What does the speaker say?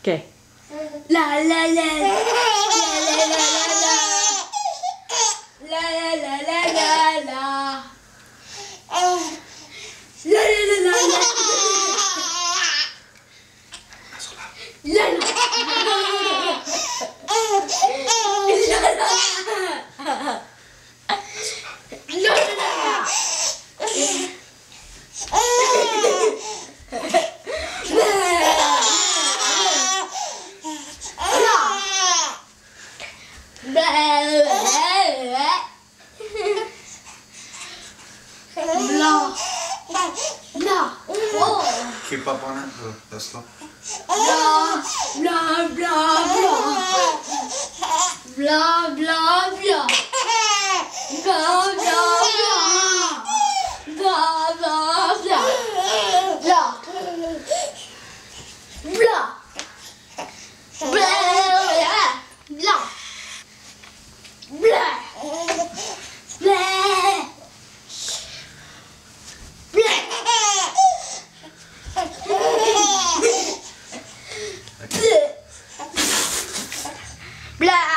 Okay. La la la la la la la la la la la la la la la La la la la Blah. Blah. Oh. Keep up on it. That's slow. Blah. Blah, blah, blah. Blah, blah, blah. Bla.